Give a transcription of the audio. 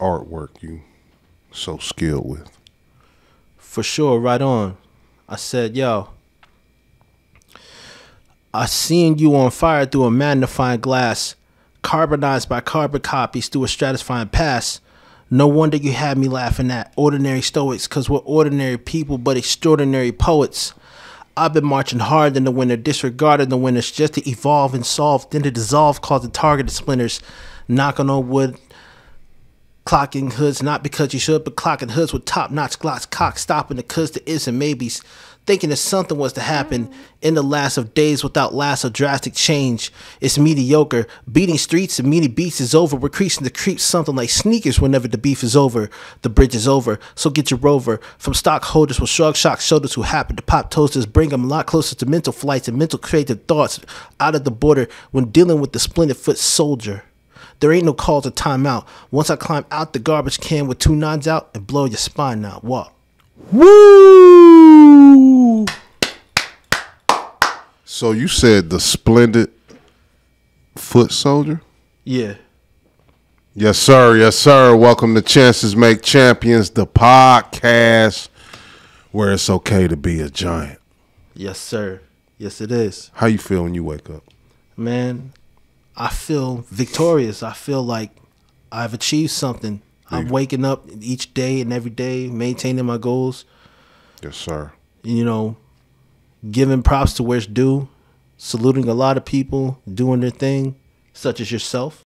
artwork you so skilled with? For sure, right on. I said, yo, I seen you on fire through a magnifying glass, carbonized by carbon copies through a stratifying pass. No wonder you had me laughing at ordinary stoics, cause we're ordinary people but extraordinary poets. I've been marching hard in the winter, disregarding the winters just to evolve and solve, then to dissolve, causing targeted splinters, knocking on wood, clocking hoods, not because you should, but clocking hoods with top notch glocks, cock stopping the cuz the is and maybes, thinking that something was to happen in the last of days without last of drastic change. It's mediocre. Beating streets and meaty beats is over. We're creasing the creeps something like sneakers whenever the beef is over. The bridge is over, so get your rover. From stockholders with shrug shock shoulders who happen to pop toasters, bring them a lot closer to mental flights and mental creative thoughts out of the border when dealing with the splinter foot soldier. There ain't no call to time out. Once I climb out the garbage can with two nods out and blow your spine out. Walk. Woo! So you said the splendid foot soldier? Yeah. Yes, sir. Yes, sir. Welcome to Chances Make Champions, the podcast where it's okay to be a giant. Yes, sir. Yes, it is. How you feel when you wake up? Man, I feel victorious. I feel like I've achieved something. I'm waking up each day and every day, maintaining my goals. Yes, sir. You know, giving props to where it's due, saluting a lot of people doing their thing, such as yourself.